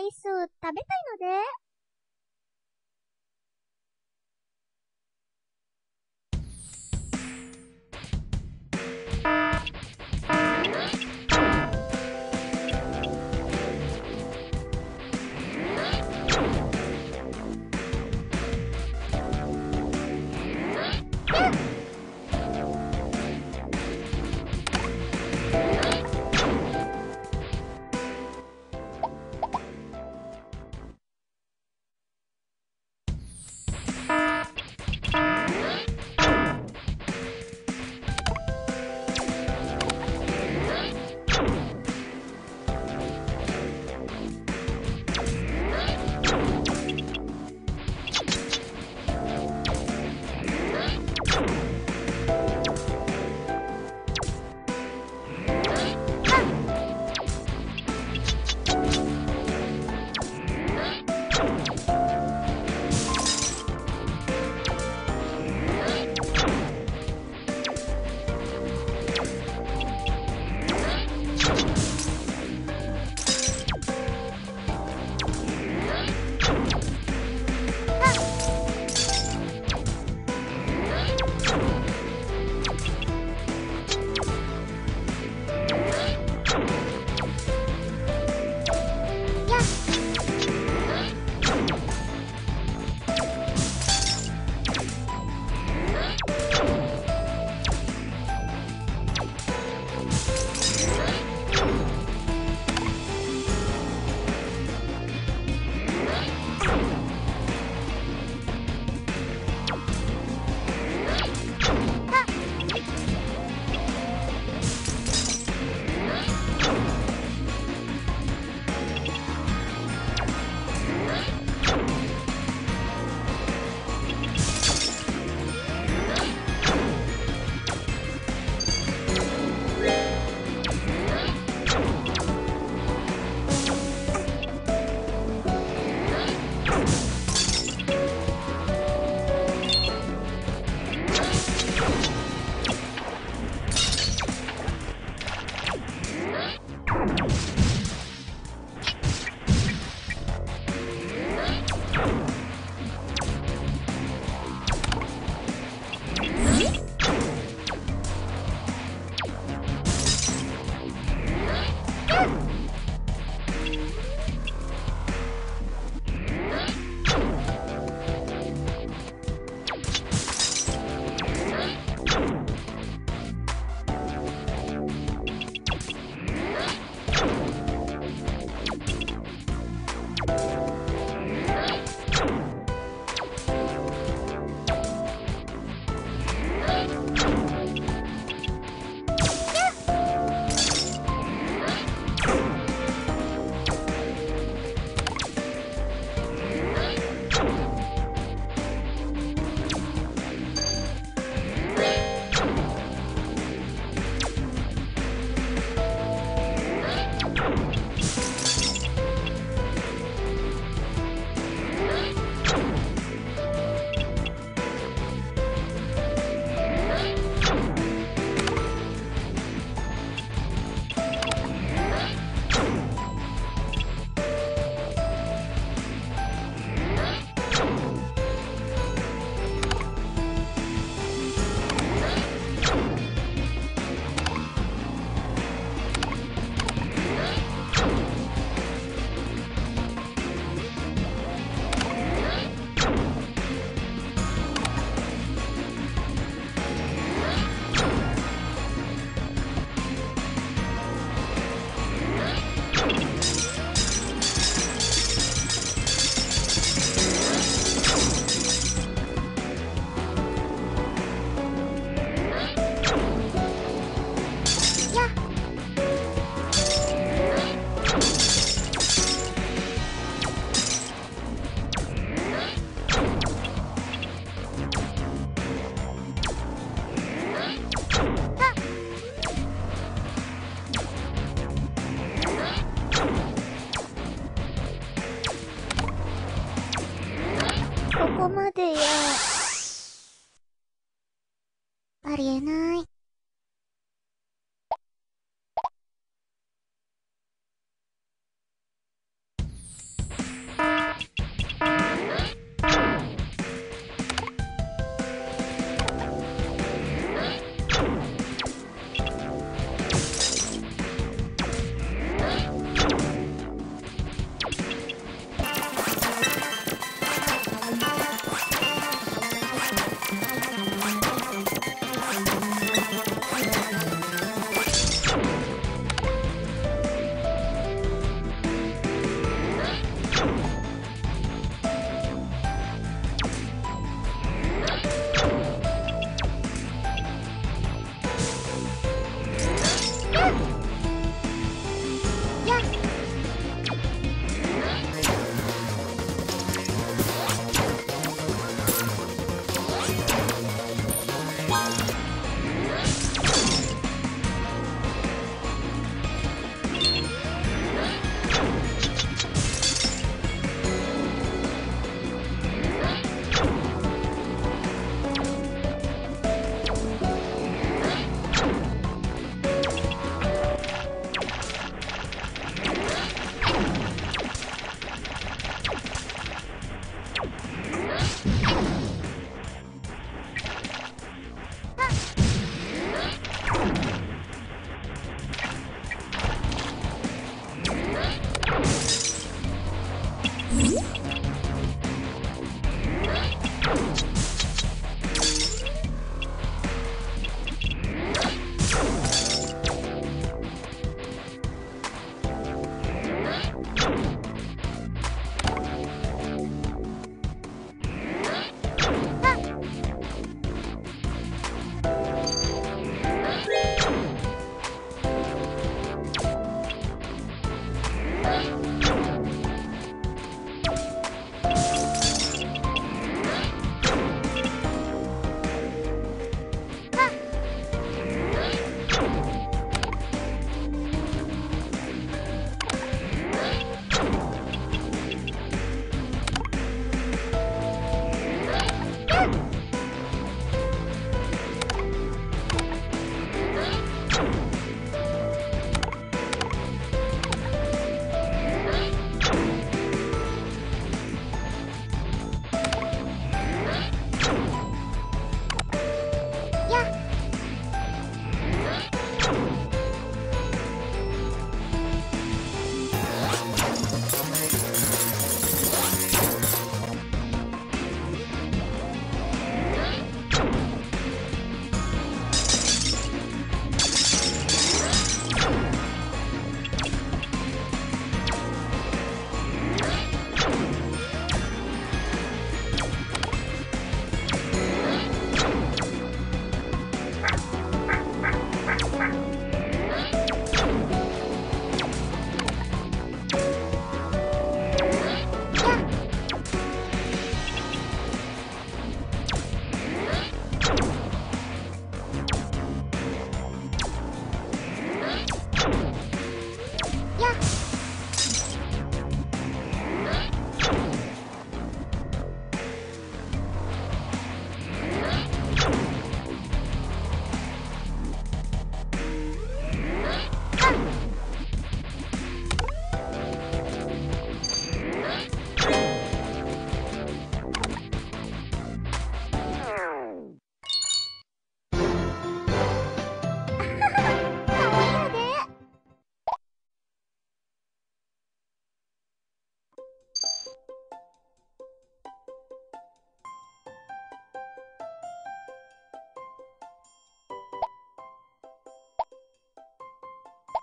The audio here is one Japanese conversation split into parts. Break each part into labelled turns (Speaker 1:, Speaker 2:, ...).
Speaker 1: アイス食べたいので。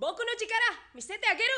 Speaker 2: 僕の力見せてあげる。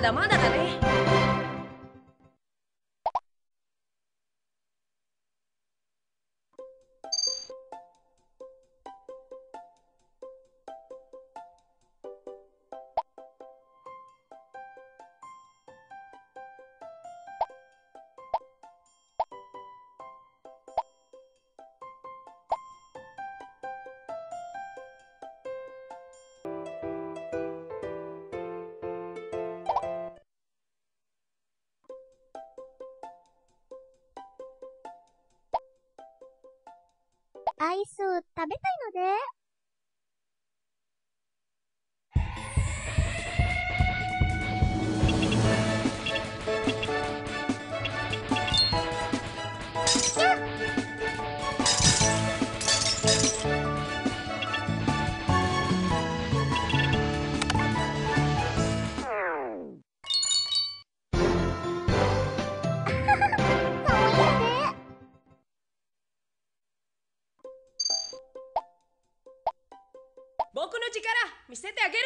Speaker 2: まだまだだね。
Speaker 1: アイス食べたいので。
Speaker 2: 見せてあげる